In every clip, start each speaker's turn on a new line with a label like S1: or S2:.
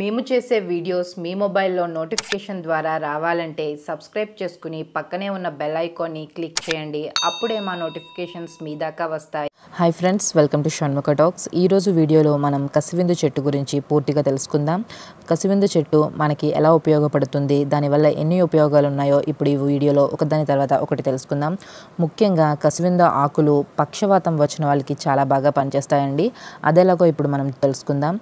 S1: మేము చేసే వీడియోస్ మీ మొబైల్లో నోటిఫికేషన్ ద్వారా రావాలంటే సబ్స్క్రైబ్ చేసుకుని పక్కనే ఉన్న బెల్ ఐకాన్ని క్లిక్ చేయండి. అప్పుడే మా నోటిఫికేషన్స్ మీ దాకా వస్తాయి.
S2: Hi friends welcome to Shanmukha talks. ఈరోజు వీడియోలో మనం కసివిందు చెట్టు గురించి పూర్తిగా తెలుసుకుందాం. కసివిందు చెట్టు మనకి ఎలా ఉపయోగపడుతుంది దానివల్ల ఎన్ని ఉపయోగాలు ఉన్నాయో ఇప్పుడు ఈ వీడియోలో ఒకదాని తర్వాత ఒకటి తెలుసుకుందాం. ముఖ్యంగా కసివిందు ఆకులు పక్షవాతం వచ్చిన వాళ్ళకి చాలా బాగా పనిచేస్తాయండి. అదేలాగో ఇప్పుడు మనం తెలుసుకుందాం.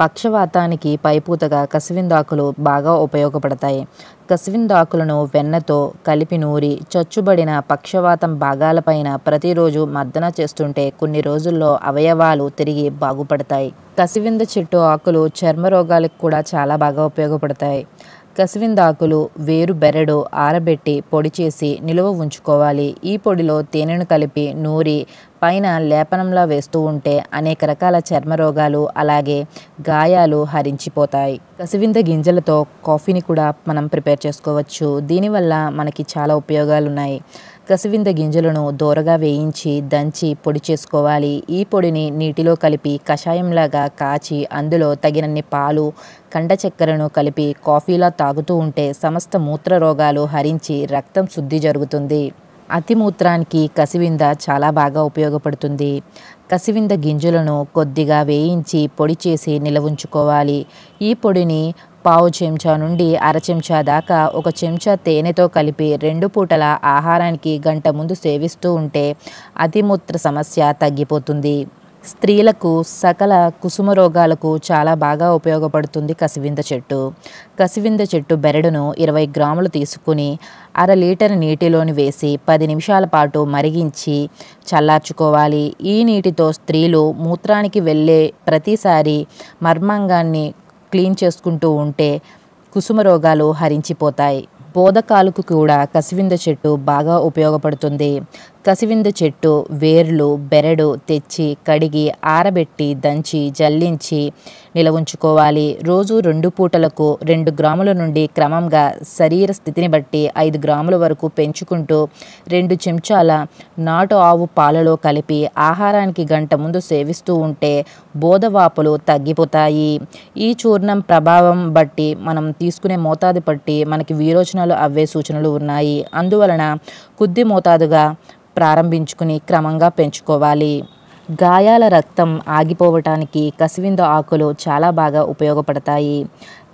S2: పక్షవాతానికి పైపూతగా కసివిందాకులు బాగా ఉపయోగపడతాయి. కసివిందాకులను వెన్నతో కలిపి నూరి చచ్చుబడిన పక్షవాతం భాగాలపైన ప్రతిరోజు మర్దన చేస్తుంటే కొన్ని రోజుల్లో అవయవాలు తిరిగి బాగుపడతాయి. కసివింద చెట్టు ఆకులు చర్మ రోగాలకు కూడా చాలా బాగా ఉపయోగపడతాయి. కసివిందాకులు వేరు బెరడు ఆరబెట్టి పొడి చేసి నిలువ ఉంచుకోవాలి. ఈ పొడిలో తేనెను కలిపి నూరి పైన లేపనంలా వేస్తూ ఉంటే అనేక రకాల చర్మ రోగాలు అలాగే గాయాలు హరించిపోతాయి. కసివింద గింజలతో కాఫీని కూడా మనం ప్రిపేర్ చేసుకోవచ్చు. దీనివల్ల మనకి చాలా ఉపయోగాలు ఉన్నాయి కసివింద గింజలను దూరగా వేయించి దంచి పొడి చేసుకోవాలి. ఈ పొడిని నీటిలో కలిపి కషాయంలాగా కాచి అందులో తగినన్ని పాలు కండ చక్కెరను కలిపి కాఫీలా తాగుతూ ఉంటే సమస్త మూత్ర రోగాలు హరించి రక్తం శుద్ధి జరుగుతుంది. అతిమూత్రానికి కసివింద చాలా బాగా ఉపయోగపడుతుంది. కసివింద గింజలను కొద్దిగా వేయించి పొడి చేసి నిలవుంచుకోవాలి ఈ పొడిని పావు చెంచా నుండి అర చెంచా దాకా ఒక చెంచా తేనెతో కలిపి రెండు పూటల ఆహారానికి గంట ముందు సేవిస్తూ ఉంటే అతిమూత్ర సమస్య తగ్గిపోతుంది. స్త్రీలకు సకల కుసుమ రోగాలకు చాలా బాగా ఉపయోగపడుతుంది కసివింద చెట్టు. కసివింద చెట్టు బెరడును ఇరవై గ్రాములు తీసుకుని అర లీటర్ నీటిలోని వేసి పది నిమిషాల పాటు మరిగించి చల్లార్చుకోవాలి. ఈ నీటితో స్త్రీలు మూత్రానికి వెళ్ళే ప్రతిసారి మర్మాంగాన్ని క్లీన్ చేసుకుంటూ ఉంటే కుసుమ రోగాలు హరించిపోతాయి. బోధకాలకు కూడా కసివింద చెట్టు బాగా ఉపయోగపడుతుంది. కసివిందు చెట్టు వేర్లు బెరడు తెచ్చి కడిగి ఆరబెట్టి దంచి జల్లించి నిలవుంచుకోవాలి. రోజు రెండు పూటలకు రెండు గ్రాముల నుండి క్రమంగా శరీర స్థితిని బట్టి ఐదు గ్రాముల వరకు పెంచుకుంటూ రెండు చెంచాల నాటు ఆవు పాలలో కలిపి ఆహారానికి గంట ముందు సేవిస్తూ ఉంటే బోధవాపులు తగ్గిపోతాయి. ఈ చూర్ణం ప్రభావం బట్టి మనం తీసుకునే మోతాదు బట్టి మనకి విరోచనాలు అవ్వే సూచనలు ఉన్నాయి. అందువలన కొద్ది మోతాదుగా ప్రారంభించుకుని క్రమంగా పెంచుకోవాలి. గాయాల రక్తం ఆగిపోవటానికి కసివింద ఆకులు చాలా బాగా ఉపయోగపడతాయి.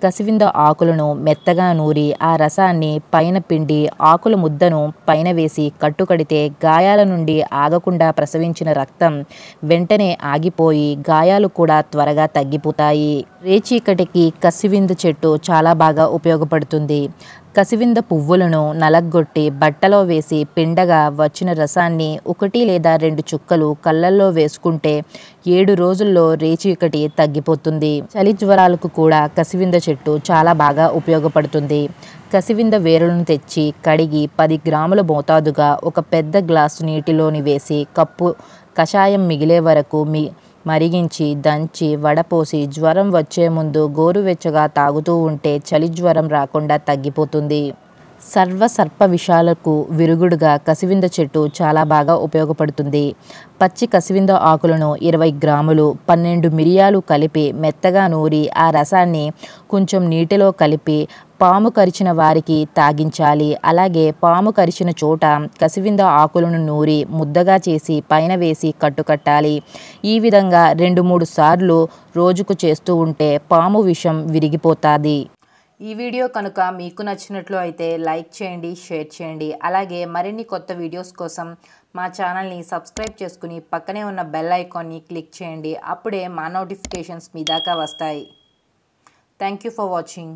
S2: కసివింద ఆకులను మెత్తగా నూరి ఆ రసాన్ని పైన పిండి ఆకుల ముద్దను పైన వేసి కట్టుకడితే గాయాల నుండి ఆగకుండా ప్రసవించిన రక్తం వెంటనే ఆగిపోయి గాయాలు కూడా త్వరగా తగ్గిపోతాయి. రేచీకటికి కసివిందు చెట్టు చాలా బాగా ఉపయోగపడుతుంది. కసివింద పువ్వులను నలగొట్టి బట్టలో వేసి పిండగా వచ్చిన రసాన్ని ఒకటి లేదా రెండు చుక్కలు కళ్ళల్లో వేసుకుంటే ఏడు రోజుల్లో రేచీకటి తగ్గిపోతుంది. చలి జ్వరాలకు కూడా కసివింద చెట్టు చాలా బాగా ఉపయోగపడుతుంది. కసివింద వేరులను తెచ్చి కడిగి పది గ్రాముల మోతాదుగా ఒక పెద్ద గ్లాసు నీటిలోని వేసి కప్పు కషాయం మిగిలే వరకు మీ మరిగించి దంచి వడపోసి జ్వరం వచ్చే ముందు గోరువెచ్చగా తాగుతూ ఉంటే చలి జ్వరం రాకుండా తగ్గిపోతుంది. సర్వ సర్ప విషాలకు విరుగుడుగా కసివింద చెట్టు చాలా బాగా ఉపయోగపడుతుంది. పచ్చి కసివింద ఆకులను ఇరవై గ్రాములు పన్నెండు మిరియాలు కలిపి మెత్తగా నూరి ఆ రసాన్ని కొంచెం నీటిలో కలిపి పాము కరిచిన వారికి తాగించాలి. అలాగే పాము కరిచిన చోట కసివింద ఆకులను నూరి ముద్దగా చేసి పైన వేసి కట్టుకట్టాలి. ఈ విధంగా రెండు మూడు సార్లు రోజుకు చేస్తూ ఉంటే పాము విషం విరిగిపోతుంది.
S1: ఈ వీడియో కనుక మీకు నచ్చినట్లు అయితే లైక్ చేయండి షేర్ చేయండి. అలాగే మరిన్ని కొత్త వీడియోస్ కోసం మా ఛానల్ని సబ్స్క్రైబ్ చేసుకుని పక్కనే ఉన్న బెల్ ఐకాన్ని క్లిక్ చేయండి. అప్పుడే మా నోటిఫికేషన్స్ మీ దాకా వస్తాయి. Thank you for watching